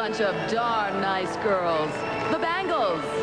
bunch of darn nice girls. The Bangles.